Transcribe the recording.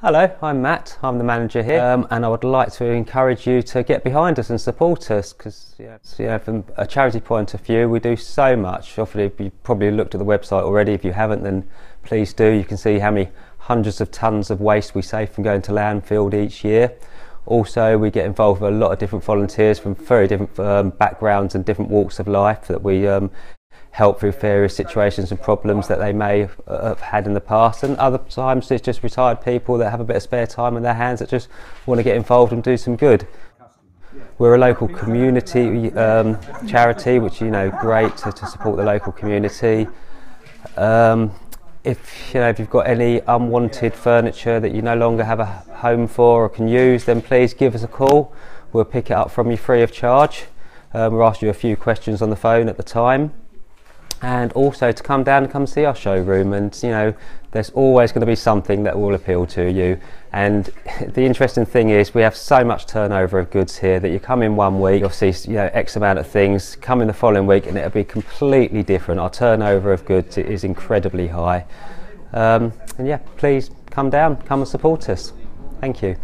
Hello, I'm Matt. I'm the manager here, um, and I would like to encourage you to get behind us and support us because, you know, from a charity point of view, we do so much. Obviously, you probably looked at the website already. If you haven't, then please do. You can see how many hundreds of tons of waste we save from going to landfill each year. Also, we get involved with a lot of different volunteers from very different um, backgrounds and different walks of life that we um, help through various situations and problems that they may have had in the past and other times it's just retired people that have a bit of spare time in their hands that just want to get involved and do some good. We're a local community um, charity which you know great to, to support the local community. Um, if you know if you've got any unwanted furniture that you no longer have a home for or can use then please give us a call. We'll pick it up from you free of charge. Um, we'll ask you a few questions on the phone at the time and also to come down and come see our showroom and you know there's always going to be something that will appeal to you. And the interesting thing is we have so much turnover of goods here that you come in one week you'll see you know x amount of things come in the following week and it'll be completely different. Our turnover of goods is incredibly high. Um, and yeah please come down come and support us. Thank you